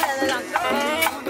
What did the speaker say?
来了，来了，来。